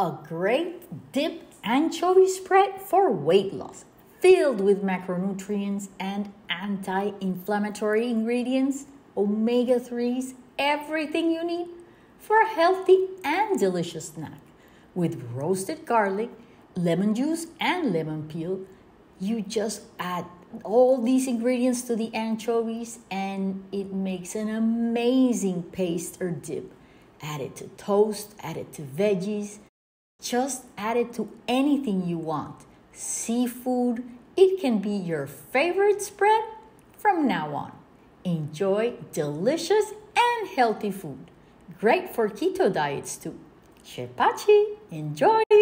a great dip anchovy spread for weight loss, filled with macronutrients and anti inflammatory ingredients, omega 3s, everything you need for a healthy and delicious snack. With roasted garlic, lemon juice, and lemon peel, you just add all these ingredients to the anchovies and it makes an amazing paste or dip. Add it to toast, add it to veggies, just add it to anything you want. Seafood, it can be your favorite spread from now on. Enjoy delicious and healthy food. Great for keto diets too. Chef Pachi, enjoy!